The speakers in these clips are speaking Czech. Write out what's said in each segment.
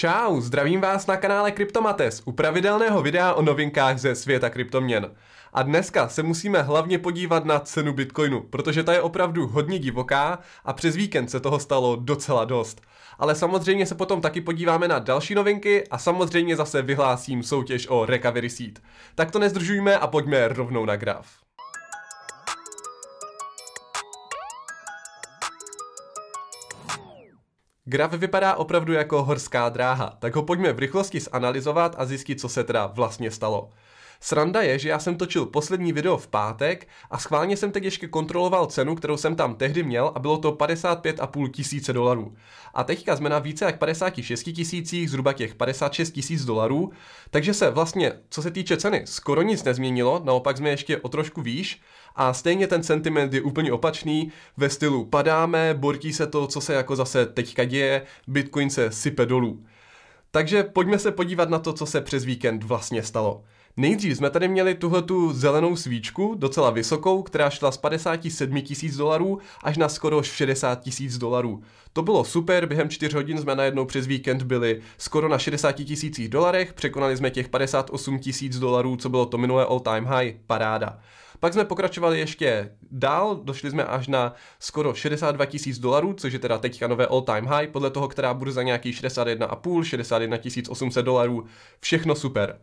Čau, zdravím vás na kanále Kryptomates u pravidelného videa o novinkách ze světa kryptoměn. A dneska se musíme hlavně podívat na cenu Bitcoinu, protože ta je opravdu hodně divoká a přes víkend se toho stalo docela dost. Ale samozřejmě se potom taky podíváme na další novinky a samozřejmě zase vyhlásím soutěž o Recovery Seed. Tak to nezdržujme a pojďme rovnou na graf. Graf vypadá opravdu jako horská dráha, tak ho pojďme v rychlosti zanalizovat a zjistit, co se teda vlastně stalo. Sranda je, že já jsem točil poslední video v pátek a schválně jsem teď ještě kontroloval cenu, kterou jsem tam tehdy měl a bylo to 55,5 tisíce dolarů. A teďka jsme na více jak 56 tisících, zhruba těch 56 tisíc dolarů, takže se vlastně, co se týče ceny, skoro nic nezměnilo, naopak jsme ještě o trošku výš a stejně ten sentiment je úplně opačný, ve stylu padáme, bortí se to, co se jako zase teďka děje, Bitcoin se sype dolů. Takže pojďme se podívat na to, co se přes víkend vlastně stalo. Nejdřív jsme tady měli tuhle tu zelenou svíčku, docela vysokou, která šla z 57 tisíc dolarů až na skoro 60 tisíc dolarů. To bylo super, během 4 hodin jsme najednou přes víkend byli skoro na 60 tisících dolarech, překonali jsme těch 58 tisíc dolarů, co bylo to minulé all time high, paráda. Pak jsme pokračovali ještě dál, došli jsme až na skoro 62 tisíc dolarů, což je teda teďka nové all time high, podle toho, která bude za nějaký 61,5, 61 800 dolarů, všechno super.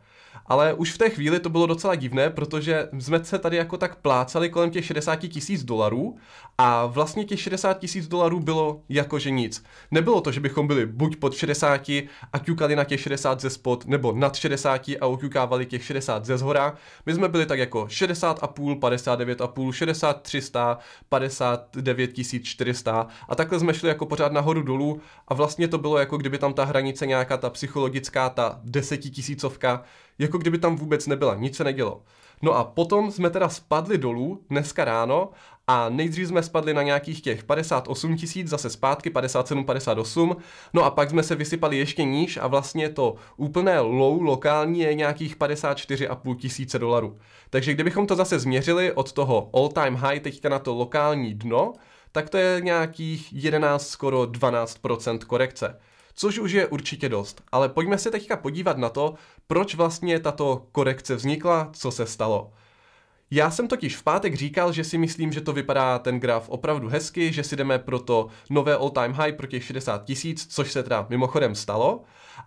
Ale už v té chvíli to bylo docela divné, protože jsme se tady jako tak plácali kolem těch 60 tisíc dolarů a vlastně těch 60 tisíc dolarů bylo jakože nic. Nebylo to, že bychom byli buď pod 60 a ťukali na těch 60 ze spod, nebo nad 60 a uťukávali těch 60 ze zhora. My jsme byli tak jako 60,5, 59,5, 60 300, 59 400 a takhle jsme šli jako pořád nahoru dolů a vlastně to bylo jako kdyby tam ta hranice nějaká ta psychologická, ta desetitisícovka, jako kdyby tam vůbec nebyla, nic se nedělo. No a potom jsme teda spadli dolů dneska ráno a nejdřív jsme spadli na nějakých těch 58 tisíc, zase zpátky 57, 58, no a pak jsme se vysypali ještě níž a vlastně to úplné low lokální je nějakých 54,5 tisíce dolarů. Takže kdybychom to zase změřili od toho all time high teďka na to lokální dno, tak to je nějakých 11, skoro 12% korekce což už je určitě dost. Ale pojďme se teďka podívat na to, proč vlastně tato korekce vznikla, co se stalo. Já jsem totiž v pátek říkal, že si myslím, že to vypadá ten graf opravdu hezky, že si jdeme pro to nové all-time high pro těch 60 tisíc, což se teda mimochodem stalo,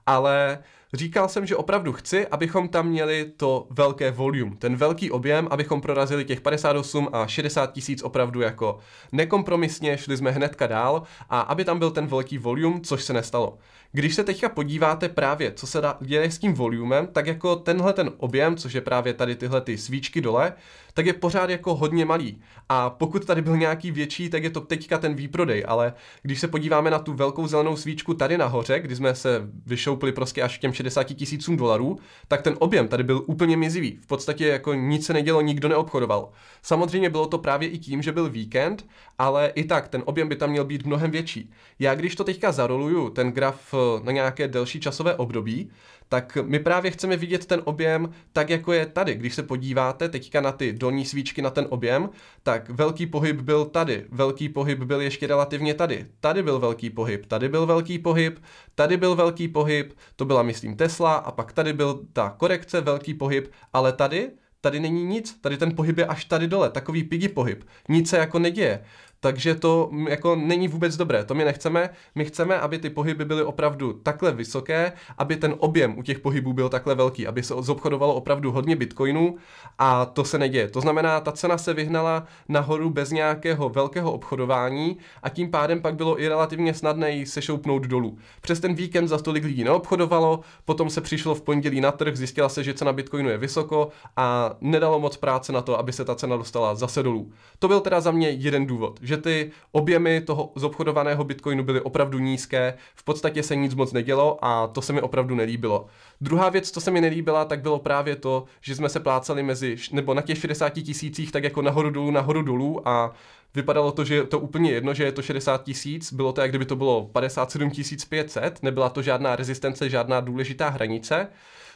ale Říkal jsem, že opravdu chci, abychom tam měli to velké volume, ten velký objem, abychom prorazili těch 58 a 60 tisíc opravdu jako nekompromisně, šli jsme hnedka dál a aby tam byl ten velký volume, což se nestalo. Když se teďka podíváte právě, co se děje s tím volumem, tak jako tenhle ten objem, což je právě tady tyhle ty svíčky dole, tak je pořád jako hodně malý. A pokud tady byl nějaký větší, tak je to teďka ten výprodej, ale když se podíváme na tu velkou zelenou svíčku tady nahoře, kdy jsme se vyšoupili prostě až k těm 60 tisícům dolarů, tak ten objem tady byl úplně mizivý. V podstatě jako nic se nedělo, nikdo neobchodoval. Samozřejmě bylo to právě i tím, že byl víkend, ale i tak ten objem by tam měl být mnohem větší. Já když to teďka zaroluju, ten graf eh, na nějaké delší časové období, tak my právě chceme vidět ten objem tak, jako je tady. Když se podíváte teďka na ty dolní svíčky, na ten objem, tak velký pohyb byl tady, velký pohyb byl ještě relativně tady, tady byl velký pohyb, tady byl velký pohyb, tady byl velký pohyb, to byla myslím Tesla a pak tady byl ta korekce, velký pohyb, ale tady tady není nic, tady ten pohyb je až tady dole, takový pigi pohyb, nic se jako neděje. Takže to jako není vůbec dobré, to my nechceme. My chceme, aby ty pohyby byly opravdu takhle vysoké, aby ten objem u těch pohybů byl takhle velký, aby se zobchodovalo opravdu hodně bitcoinů a to se neděje. To znamená, ta cena se vyhnala nahoru bez nějakého velkého obchodování a tím pádem pak bylo i relativně snadné ji sešoupnout dolů. Přes ten víkend za tolik lidí neobchodovalo, potom se přišlo v pondělí na trh, zjistila se, že cena bitcoinu je vysoko a nedalo moc práce na to, aby se ta cena dostala zase dolů. To byl teda za mě jeden důvod, že ty objemy toho zobchodovaného bitcoinu byly opravdu nízké, v podstatě se nic moc nedělo a to se mi opravdu nelíbilo. Druhá věc, co se mi nelíbila, tak bylo právě to, že jsme se plácali mezi, nebo na těch 60 tisících, tak jako nahoru dolů, nahoru dolů a Vypadalo to, že je to úplně jedno, že je to 60 tisíc, bylo to, jak kdyby to bylo 57 500, nebyla to žádná rezistence, žádná důležitá hranice.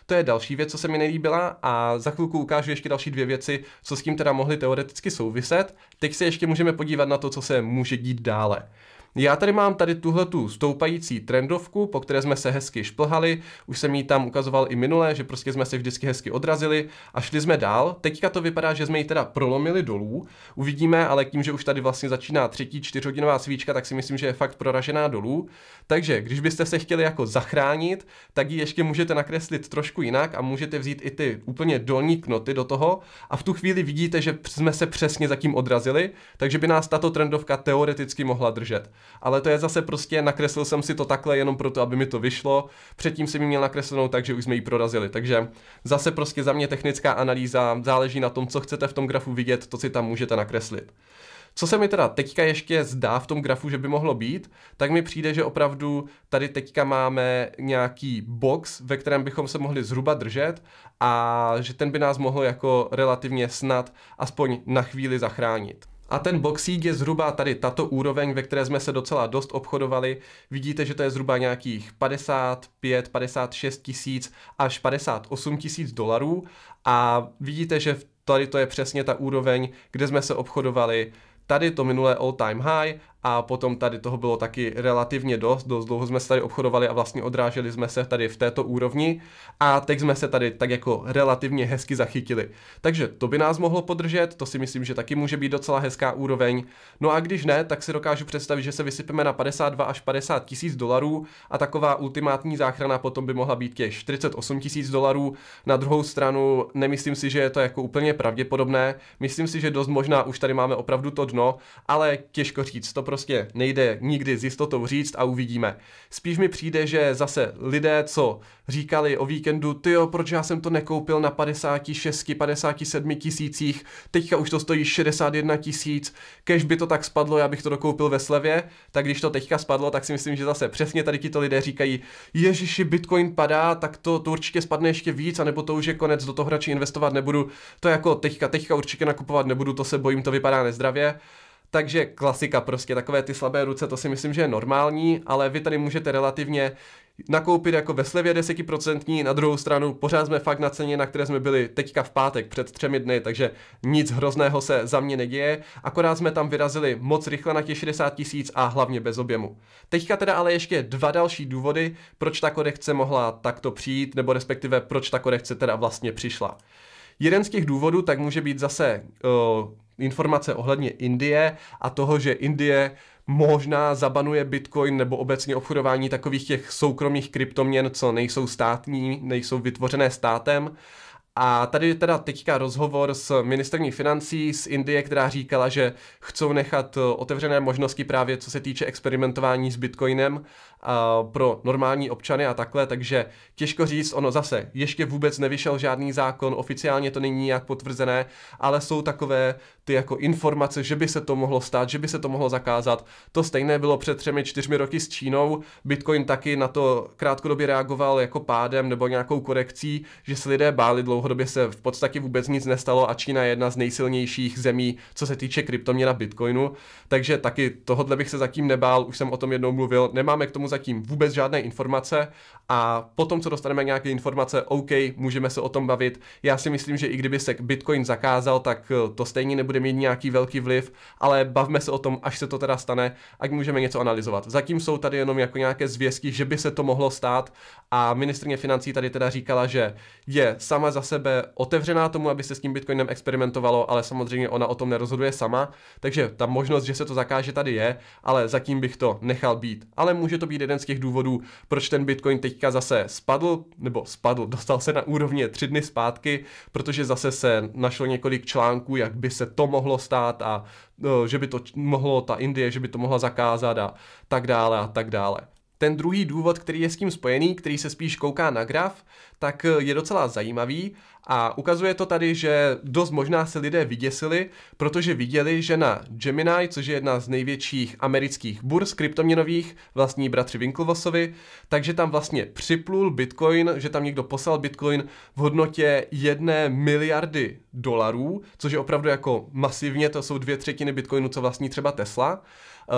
To je další věc, co se mi nelíbila a za chvilku ukážu ještě další dvě věci, co s tím teda mohly teoreticky souviset. Teď se ještě můžeme podívat na to, co se může dít dále. Já tady mám tady tuhle tu stoupající trendovku, po které jsme se hezky šplhali, už jsem ji tam ukazoval i minule, že prostě jsme se vždycky hezky odrazili a šli jsme dál. Teďka to vypadá, že jsme ji teda prolomili dolů, uvidíme, ale tím, že už tady vlastně začíná třetí čtyřhodinová svíčka, tak si myslím, že je fakt proražená dolů. Takže když byste se chtěli jako zachránit, tak ji ještě můžete nakreslit trošku jinak a můžete vzít i ty úplně dolní knoty do toho a v tu chvíli vidíte, že jsme se přesně zatím odrazili, takže by nás tato trendovka teoreticky mohla držet. Ale to je zase prostě, nakreslil jsem si to takhle jenom proto, aby mi to vyšlo. Předtím jsem ji měl nakreslenou tak, že už jsme ji prorazili. Takže zase prostě za mě technická analýza, záleží na tom, co chcete v tom grafu vidět, to si tam můžete nakreslit. Co se mi teda teďka ještě zdá v tom grafu, že by mohlo být, tak mi přijde, že opravdu tady teďka máme nějaký box, ve kterém bychom se mohli zhruba držet a že ten by nás mohl jako relativně snad aspoň na chvíli zachránit. A ten boxík je zhruba tady tato úroveň, ve které jsme se docela dost obchodovali. Vidíte, že to je zhruba nějakých 55, 56 tisíc až 58 tisíc dolarů a vidíte, že tady to je přesně ta úroveň, kde jsme se obchodovali Tady to minulé all time high a potom tady toho bylo taky relativně dost, dost dlouho jsme se tady obchodovali a vlastně odráželi jsme se tady v této úrovni a teď jsme se tady tak jako relativně hezky zachytili. Takže to by nás mohlo podržet, to si myslím, že taky může být docela hezká úroveň. No a když ne, tak si dokážu představit, že se vysypeme na 52 až 50 tisíc dolarů a taková ultimátní záchrana potom by mohla být těch 48 tisíc dolarů. Na druhou stranu nemyslím si, že je to jako úplně pravděpodobné, myslím si, že dost možná už tady máme opravdu to dno, ale těžko říct, to prostě nejde nikdy s jistotou říct a uvidíme. Spíš mi přijde, že zase lidé, co říkali o víkendu, tyjo, proč já jsem to nekoupil na 56, 57 tisících, teďka už to stojí 61 tisíc, kež by to tak spadlo, já bych to dokoupil ve slevě, tak když to teďka spadlo, tak si myslím, že zase přesně tady tito lidé říkají, ježiši, Bitcoin padá, tak to, to určitě spadne ještě víc, anebo to už je konec, do toho radši investovat nebudu, to jako teďka, teďka určitě nakupovat nebudu, to se bojím, to vypadá nezdravě. Takže klasika, prostě takové ty slabé ruce, to si myslím, že je normální, ale vy tady můžete relativně nakoupit jako ve slevě 10%, na druhou stranu pořád jsme fakt na ceně, na které jsme byli teďka v pátek před třemi dny, takže nic hrozného se za mě neděje, akorát jsme tam vyrazili moc rychle na těch 60 tisíc a hlavně bez objemu. Teďka teda ale ještě dva další důvody, proč ta korekce mohla takto přijít, nebo respektive proč ta korekce teda vlastně přišla. Jeden z těch důvodů tak může být zase uh, informace ohledně Indie a toho, že Indie možná zabanuje Bitcoin nebo obecně obchodování takových těch soukromých kryptoměn, co nejsou státní, nejsou vytvořené státem. A tady je teda teďka rozhovor s ministrní financí z Indie, která říkala, že chcou nechat otevřené možnosti právě co se týče experimentování s Bitcoinem pro normální občany a takhle, takže těžko říct, ono zase, ještě vůbec nevyšel žádný zákon, oficiálně to není nějak potvrzené, ale jsou takové ty jako informace, že by se to mohlo stát, že by se to mohlo zakázat. To stejné bylo před třemi, čtyřmi roky s Čínou, Bitcoin taky na to krátkodobě reagoval jako pádem nebo nějakou korekcí, že se lidé báli, dlouhodobě se v podstatě vůbec nic nestalo a Čína je jedna z nejsilnějších zemí, co se týče kryptoměna Bitcoinu, takže taky tohodle bych se zatím nebál, už jsem o tom jednou mluvil, nemáme k tomu zatím vůbec žádné informace a potom, co dostaneme nějaké informace, OK, můžeme se o tom bavit. Já si myslím, že i kdyby se Bitcoin zakázal, tak eh, to stejně nebude mít nějaký velký vliv, ale bavme se o tom, až se to teda stane, ať můžeme něco analyzovat. Zatím jsou tady jenom jako nějaké zvěstky, že by se to mohlo stát a ministrně financí tady teda říkala, že je sama za sebe otevřená tomu, aby se s tím Bitcoinem experimentovalo, ale samozřejmě ona o tom nerozhoduje sama, takže ta možnost, že se to zakáže tady je, ale zatím bych to nechal být. Ale může to být jeden z těch důvodů, proč ten Bitcoin teďka zase spadl, nebo spadl, dostal se na úrovně tři dny zpátky, protože zase se našlo několik článků, jak by se to mohlo stát a no, že by to mohlo ta Indie, že by to mohla zakázat a tak dále a tak dále. Ten druhý důvod, který je s tím spojený, který se spíš kouká na graf, tak je docela zajímavý a ukazuje to tady, že dost možná se lidé vyděsili, protože viděli, že na Gemini, což je jedna z největších amerických burz kryptoměnových, vlastní bratři Winklevossovi, takže tam vlastně připlul Bitcoin, že tam někdo poslal Bitcoin v hodnotě jedné miliardy dolarů, což je opravdu jako masivně, to jsou dvě třetiny bitcoinu, co vlastní třeba Tesla.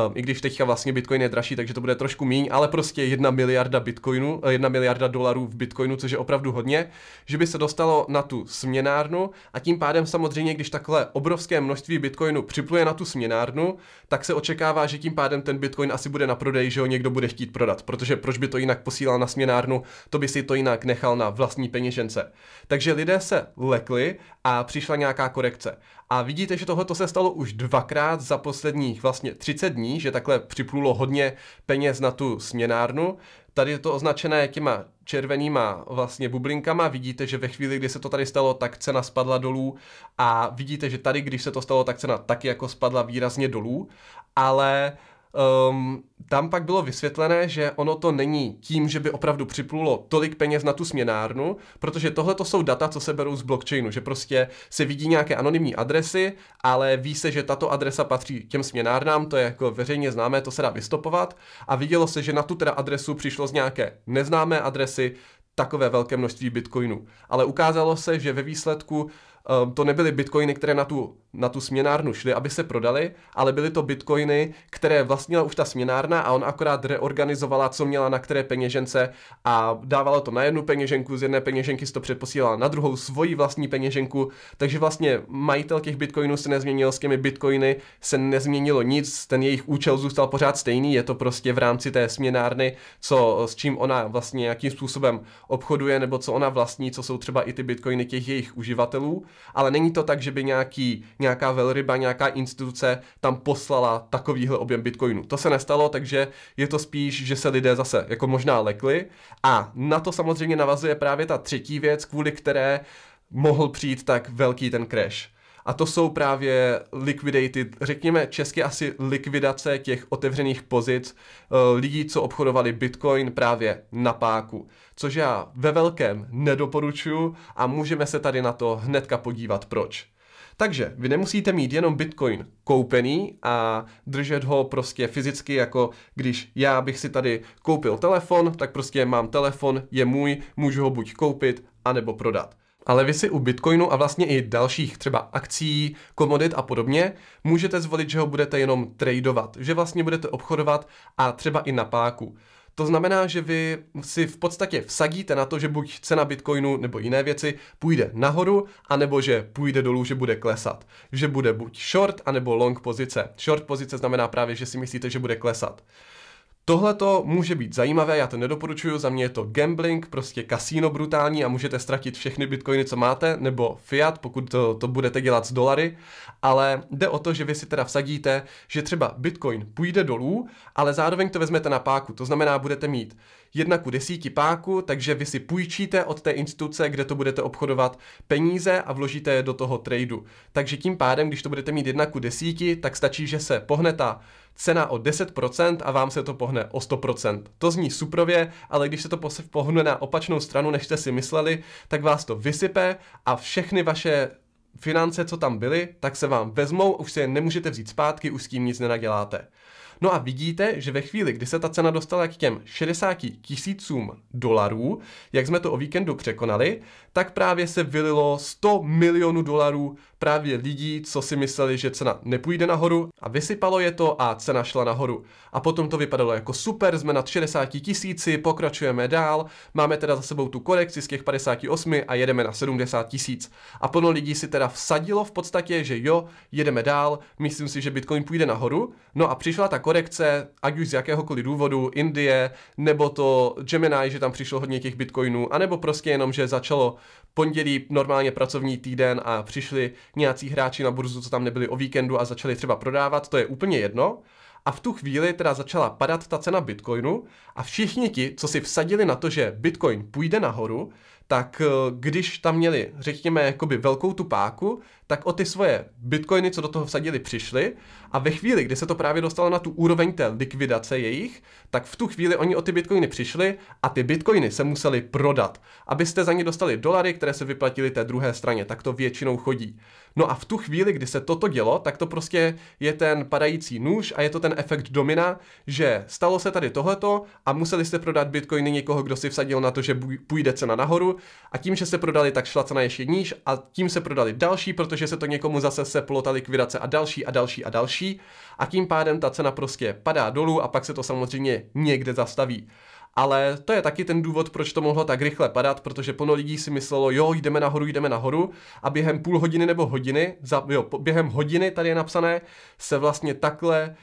Um, I když teďka vlastně bitcoin je dražší, takže to bude trošku míň, ale prostě jedna miliarda bitcoinu, eh, jedna miliarda dolarů v bitcoinu, což je opravdu hodně, že by se dostalo na tu směnárnu a tím pádem samozřejmě, když takhle obrovské množství bitcoinu připluje na tu směnárnu, tak se očekává, že tím pádem ten bitcoin asi bude na prodej, že ho někdo bude chtít prodat, protože proč by to jinak posílal na směnárnu, to by si to jinak nechal na vlastní peněžence. Takže lidé se lekli a přišla nějaká korekce. A vidíte, že tohle se stalo už dvakrát za posledních vlastně 30 dní, že takhle připlulo hodně peněz na tu směnárnu. Tady je to označené těma červenýma vlastně bublinkama. Vidíte, že ve chvíli, kdy se to tady stalo, tak cena spadla dolů a vidíte, že tady, když se to stalo, tak cena taky jako spadla výrazně dolů. Ale um, tam pak bylo vysvětlené, že ono to není tím, že by opravdu připlulo tolik peněz na tu směnárnu, protože tohle to jsou data, co se berou z blockchainu, že prostě se vidí nějaké anonymní adresy, ale ví se, že tato adresa patří těm směnárnám, to je jako veřejně známé, to se dá vystopovat a vidělo se, že na tu teda adresu přišlo z nějaké neznámé adresy takové velké množství bitcoinů. Ale ukázalo se, že ve výsledku to nebyly bitcoiny, které na tu, na tu směnárnu šly, aby se prodaly, ale byly to bitcoiny, které vlastnila už ta směnárna a on akorát reorganizovala, co měla na které peněžence a dávala to na jednu peněženku, z jedné peněženky si to přeposílala na druhou svoji vlastní peněženku, takže vlastně majitel těch bitcoinů se nezměnil, s těmi bitcoiny se nezměnilo nic, ten jejich účel zůstal pořád stejný, je to prostě v rámci té směnárny, co s čím ona vlastně nějakým způsobem obchoduje, nebo co ona vlastní, co jsou třeba i ty bitcoiny těch jejich uživatelů ale není to tak, že by nějaký, nějaká velryba, nějaká instituce tam poslala takovýhle objem bitcoinu. To se nestalo, takže je to spíš, že se lidé zase jako možná lekli a na to samozřejmě navazuje právě ta třetí věc, kvůli které mohl přijít tak velký ten crash. A to jsou právě liquidated, řekněme česky asi likvidace těch otevřených pozic eh, lidí, co obchodovali Bitcoin právě na páku. Což já ve velkém nedoporučuju a můžeme se tady na to hnedka podívat proč. Takže vy nemusíte mít jenom Bitcoin koupený a držet ho prostě fyzicky, jako když já bych si tady koupil telefon, tak prostě mám telefon, je můj, můžu ho buď koupit, anebo prodat. Ale vy si u Bitcoinu a vlastně i dalších třeba akcí, komodit a podobně můžete zvolit, že ho budete jenom tradovat, že vlastně budete obchodovat a třeba i na páku. To znamená, že vy si v podstatě vsadíte na to, že buď cena Bitcoinu nebo jiné věci půjde nahoru, anebo že půjde dolů, že bude klesat. Že bude buď short, anebo long pozice. Short pozice znamená právě, že si myslíte, že bude klesat. Tohle to může být zajímavé, já to nedoporučuju, za mě je to gambling, prostě kasíno brutální a můžete ztratit všechny bitcoiny, co máte, nebo fiat, pokud to, to budete dělat z dolary, ale jde o to, že vy si teda vsadíte, že třeba bitcoin půjde dolů, ale zároveň to vezmete na páku, to znamená, budete mít jedna ku desíti páku, takže vy si půjčíte od té instituce, kde to budete obchodovat peníze a vložíte je do toho tradu. Takže tím pádem, když to budete mít jedna ku desíti, tak stačí, že se pohne ta cena o 10% a vám se to pohne o 100%. To zní suprově, ale když se to pohne na opačnou stranu, než jste si mysleli, tak vás to vysype a všechny vaše finance, co tam byly, tak se vám vezmou, už si je nemůžete vzít zpátky, už s tím nic nenaděláte. No a vidíte, že ve chvíli, kdy se ta cena dostala k těm 60 tisícům dolarů, jak jsme to o víkendu překonali, tak právě se vylilo 100 milionů dolarů právě lidí, co si mysleli, že cena nepůjde nahoru a vysypalo je to a cena šla nahoru. A potom to vypadalo jako super, jsme nad 60 tisíci, pokračujeme dál, máme teda za sebou tu korekci z těch 58 a jedeme na 70 tisíc. A plno lidí si teda vsadilo v podstatě, že jo, jedeme dál, myslím si, že Bitcoin půjde nahoru. No a přišla ta korekce, ať už z jakéhokoliv důvodu, Indie, nebo to Gemini, že tam přišlo hodně těch Bitcoinů, anebo prostě jenom, že začalo pondělí normálně pracovní týden a přišli nějací hráči na burzu, co tam nebyli o víkendu a začali třeba prodávat, to je úplně jedno. A v tu chvíli teda začala padat ta cena Bitcoinu a všichni ti, co si vsadili na to, že Bitcoin půjde nahoru, tak eh, když tam měli, řekněme, jakoby velkou tu páku, tak o ty svoje bitcoiny, co do toho vsadili, přišli a ve chvíli, kdy se to právě dostalo na tu úroveň té likvidace jejich, tak v tu chvíli oni o ty bitcoiny přišli a ty bitcoiny se museli prodat, abyste za ně dostali dolary, které se vyplatily té druhé straně, tak to většinou chodí. No a v tu chvíli, kdy se toto dělo, tak to prostě je ten padající nůž a je to ten efekt domina, že stalo se tady tohleto a museli jste prodat bitcoiny někoho, kdo si vsadil na to, že půjde cena nahoru. A tím, že se prodali, tak šla cena ještě níž a tím se prodali další, protože se to někomu zase seplo ta likvidace a další a další a další a tím pádem ta cena prostě padá dolů a pak se to samozřejmě někde zastaví. Ale to je taky ten důvod, proč to mohlo tak rychle padat, protože plno lidí si myslelo, jo, jdeme nahoru, jdeme nahoru a během půl hodiny nebo hodiny, za, jo, během hodiny tady je napsané, se vlastně takhle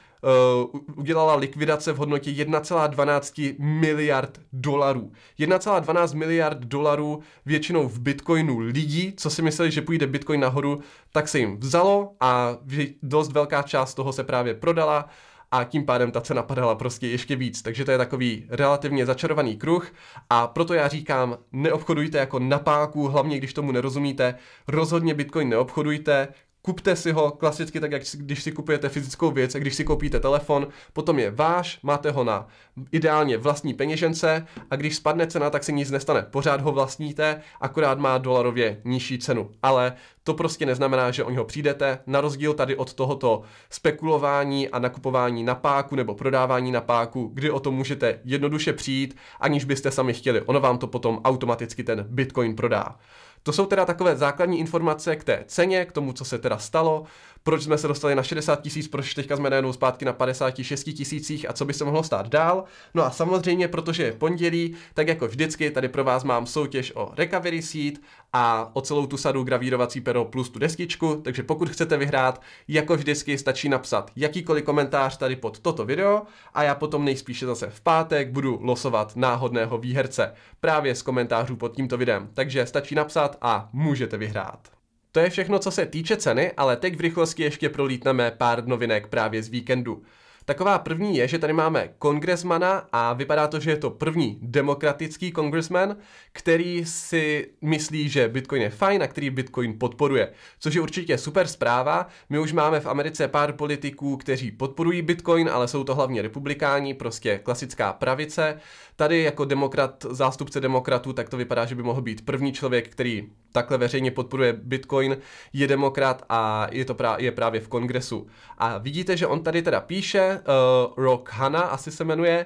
udělala likvidace v hodnotě 1,12 miliard dolarů. 1,12 miliard dolarů většinou v bitcoinu lidí, co si mysleli, že půjde bitcoin nahoru, tak se jim vzalo a dost velká část toho se právě prodala a tím pádem ta cena padala prostě ještě víc. Takže to je takový relativně začarovaný kruh a proto já říkám, neobchodujte jako na páku, hlavně když tomu nerozumíte, rozhodně Bitcoin neobchodujte, kupte si ho klasicky tak, jak když si kupujete fyzickou věc a když si koupíte telefon, potom je váš, máte ho na ideálně vlastní peněžence a když spadne cena, tak se nic nestane. Pořád ho vlastníte, akorát má dolarově nižší cenu. Ale to prostě neznamená, že o něho přijdete, na rozdíl tady od tohoto spekulování a nakupování na páku nebo prodávání na páku, kdy o to můžete jednoduše přijít, aniž byste sami chtěli. Ono vám to potom automaticky ten Bitcoin prodá. To jsou teda takové základní informace k té ceně, k tomu, co se teda stalo proč jsme se dostali na 60 tisíc, proč teďka jsme najednou zpátky na 56 tisících a co by se mohlo stát dál. No a samozřejmě, protože je pondělí, tak jako vždycky tady pro vás mám soutěž o Recovery Seed a o celou tu sadu gravírovací pero plus tu deskičku, takže pokud chcete vyhrát, jako vždycky stačí napsat jakýkoliv komentář tady pod toto video a já potom nejspíše zase v pátek budu losovat náhodného výherce právě z komentářů pod tímto videem. Takže stačí napsat a můžete vyhrát. To je všechno, co se týče ceny, ale teď v rychlosti ještě prolítneme pár novinek právě z víkendu. Taková první je, že tady máme kongresmana a vypadá to, že je to první demokratický kongresman, který si myslí, že Bitcoin je fajn a který Bitcoin podporuje. Což je určitě super zpráva. My už máme v Americe pár politiků, kteří podporují Bitcoin, ale jsou to hlavně republikáni, prostě klasická pravice. Tady jako demokrat, zástupce demokratů, tak to vypadá, že by mohl být první člověk, který takhle veřejně podporuje Bitcoin, je demokrat a je to je právě v kongresu. A vidíte, že on tady teda píše, uh, Rock Hanna asi se jmenuje,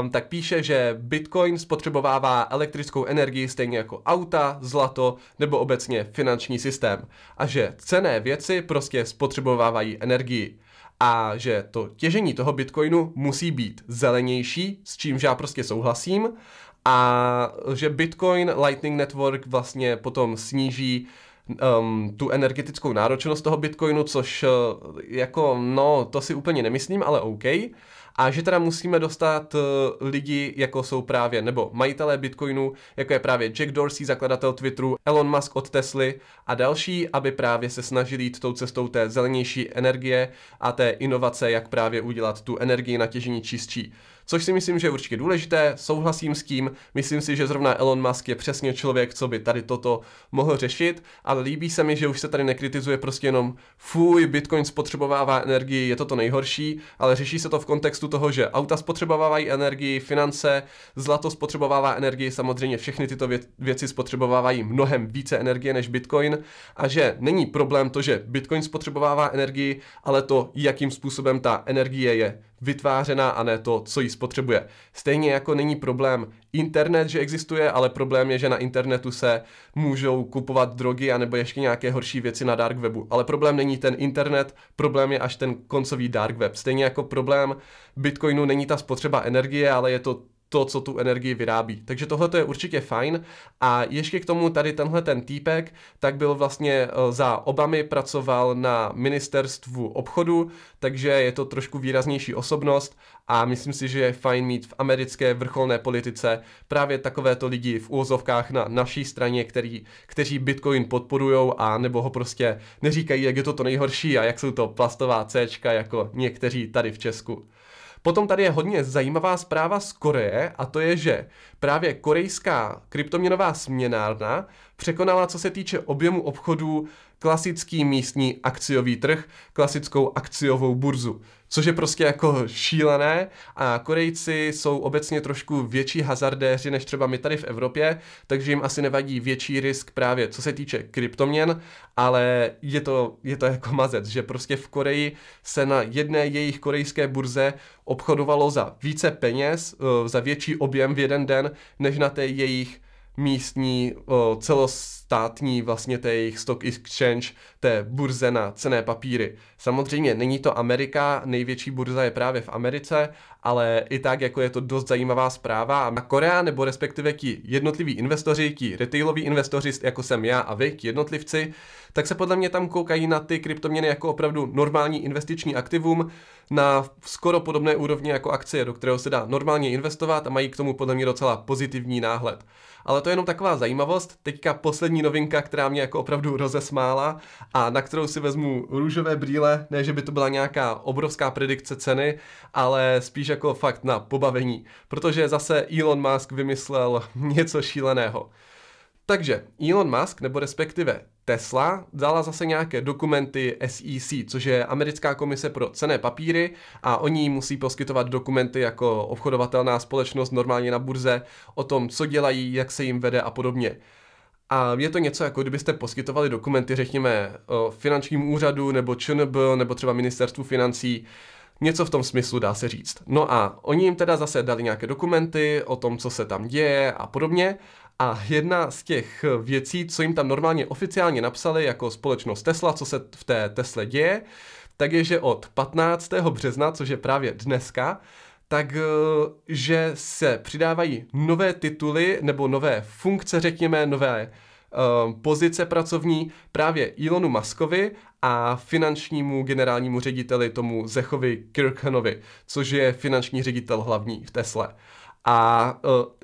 um, tak píše, že Bitcoin spotřebovává elektrickou energii stejně jako auta, zlato nebo obecně finanční systém. A že cené věci prostě spotřebovávají energii a že to těžení toho Bitcoinu musí být zelenější, s čímž já prostě souhlasím, a že Bitcoin Lightning Network vlastně potom sníží um, tu energetickou náročnost toho Bitcoinu, což uh, jako, no, to si úplně nemyslím, ale OK. A že teda musíme dostat uh, lidi, jako jsou právě, nebo majitelé Bitcoinu, jako je právě Jack Dorsey, zakladatel Twitteru, Elon Musk od Tesly a další, aby právě se snažili jít tou cestou té zelenější energie a té inovace, jak právě udělat tu energii na těžení čistší což si myslím, že je určitě důležité, souhlasím s tím, myslím si, že zrovna Elon Musk je přesně člověk, co by tady toto mohl řešit, ale líbí se mi, že už se tady nekritizuje prostě jenom fuj, Bitcoin spotřebovává energii, je to to nejhorší, ale řeší se to v kontextu toho, že auta spotřebovávají energii, finance, zlato spotřebovává energii, samozřejmě všechny tyto věci spotřebovávají mnohem více energie než Bitcoin. A že není problém to, že Bitcoin spotřebovává energii, ale to, jakým způsobem ta energie je vytvářena a ne to, co jí spotřebuje. Stejně jako není problém internet, že existuje, ale problém je, že na internetu se můžou kupovat drogy anebo ještě nějaké horší věci na dark webu. Ale problém není ten internet, problém je až ten koncový dark web. Stejně jako problém Bitcoinu není ta spotřeba energie, ale je to to, co tu energii vyrábí. Takže tohle je určitě fajn. A ještě k tomu tady tenhle ten týpek, tak byl vlastně eh, za Obamy pracoval na ministerstvu obchodu, takže je to trošku výraznější osobnost a myslím si, že je fajn mít v americké vrcholné politice právě takovéto lidi v úvozovkách na naší straně, který, kteří Bitcoin podporují a nebo ho prostě neříkají, jak je to to nejhorší a jak jsou to plastová C, jako někteří tady v Česku. Potom tady je hodně zajímavá zpráva z Koreje a to je, že právě korejská kryptoměnová směnárna překonala, co se týče objemu obchodů, klasický místní akciový trh, klasickou akciovou burzu což je prostě jako šílené a Korejci jsou obecně trošku větší hazardéři než třeba my tady v Evropě, takže jim asi nevadí větší risk právě co se týče kryptoměn, ale je to, je to jako mazec, že prostě v Koreji se na jedné jejich korejské burze obchodovalo za více peněz, eh, za větší objem v jeden den, než na té jejich místní o, celostátní vlastně té jejich stock exchange, té burze na cené papíry. Samozřejmě není to Amerika, největší burza je právě v Americe, ale i tak jako je to dost zajímavá zpráva a Korea nebo respektive ti jednotliví investoři, ti retailoví investoři, jako jsem já a vy, ti jednotlivci, tak se podle mě tam koukají na ty kryptoměny jako opravdu normální investiční aktivum na skoro podobné úrovni jako akcie, do kterého se dá normálně investovat a mají k tomu podle mě docela pozitivní náhled. Ale to je jenom taková zajímavost. Teďka poslední novinka, která mě jako opravdu rozesmála a na kterou si vezmu růžové brýle, ne, že by to byla nějaká obrovská predikce ceny, ale spíš jako fakt na pobavení, protože zase Elon Musk vymyslel něco šíleného. Takže Elon Musk, nebo respektive Tesla, dala zase nějaké dokumenty SEC, což je americká komise pro cené papíry a oni musí poskytovat dokumenty jako obchodovatelná společnost normálně na burze o tom, co dělají, jak se jim vede a podobně. A je to něco, jako kdybyste poskytovali dokumenty, řekněme, finančním úřadu nebo ČNB nebo třeba ministerstvu financí, Něco v tom smyslu dá se říct. No a oni jim teda zase dali nějaké dokumenty o tom, co se tam děje a podobně. A jedna z těch věcí, co jim tam normálně oficiálně napsali jako společnost Tesla, co se v té Tesle děje, tak je, že od 15. března, což je právě dneska, tak že se přidávají nové tituly nebo nové funkce, řekněme, nové uh, pozice pracovní právě Elonu Muskovi a finančnímu generálnímu řediteli tomu Zechovi Kirkhanovi, což je finanční ředitel hlavní v Tesle. A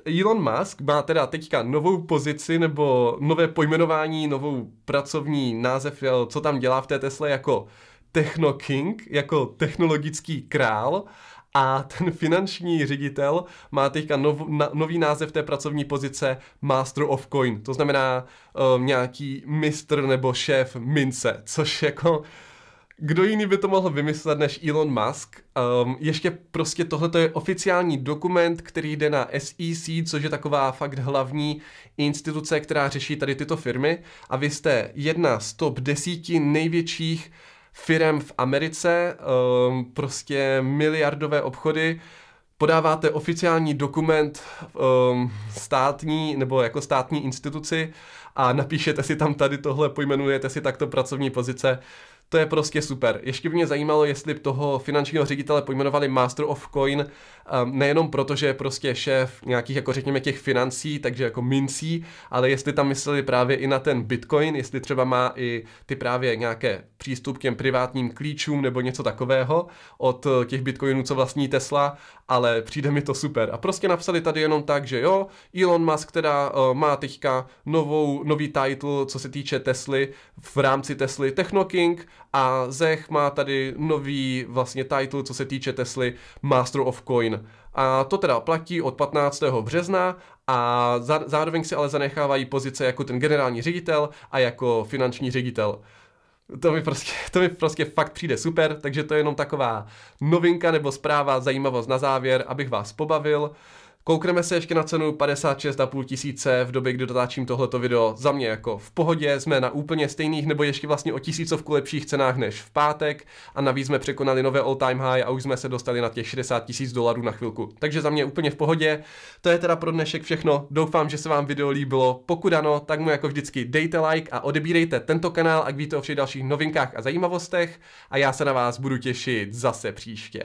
uh, Elon Musk má teda teďka novou pozici nebo nové pojmenování, novou pracovní název, co tam dělá v té Tesle jako Techno King, jako technologický král a ten finanční ředitel má teďka nov, na, nový název té pracovní pozice Master of Coin, to znamená um, nějaký mistr nebo šéf mince, což jako kdo jiný by to mohl vymyslet než Elon Musk. Um, ještě prostě tohle je oficiální dokument, který jde na SEC, což je taková fakt hlavní instituce, která řeší tady tyto firmy. A vy jste jedna z top desíti největších firm v Americe, um, prostě miliardové obchody, podáváte oficiální dokument um, státní nebo jako státní instituci a napíšete si tam tady tohle, pojmenujete si takto pracovní pozice to je prostě super. Ještě by mě zajímalo, jestli toho finančního ředitele pojmenovali Master of Coin, um, nejenom proto, že je prostě šéf nějakých, jako řekněme, těch financí, takže jako mincí, ale jestli tam mysleli právě i na ten Bitcoin, jestli třeba má i ty právě nějaké přístup k těm privátním klíčům nebo něco takového od eh, těch Bitcoinů, co vlastní Tesla, ale přijde mi to super. A prostě napsali tady jenom tak, že jo, Elon Musk teda uh, má teďka novou, nový title, co se týče Tesly, v rámci Tesly Techno King a Zech má tady nový vlastně title, co se týče Tesly Master of Coin. A to teda platí od 15. března a zároveň si ale zanechávají pozice jako ten generální ředitel a jako finanční ředitel. To mi, prostě, to mi prostě fakt přijde super, takže to je jenom taková novinka nebo zpráva, zajímavost na závěr, abych vás pobavil. Koukneme se ještě na cenu 56,5 tisíce v době, kdy dotáčím tohleto video. Za mě jako v pohodě, jsme na úplně stejných nebo ještě vlastně o tisícovku lepších cenách než v pátek a navíc jsme překonali nové all time high a už jsme se dostali na těch 60 tisíc dolarů na chvilku. Takže za mě úplně v pohodě. To je teda pro dnešek všechno. Doufám, že se vám video líbilo. Pokud ano, tak mu jako vždycky dejte like a odebírejte tento kanál, ak víte o všech dalších novinkách a zajímavostech a já se na vás budu těšit zase příště.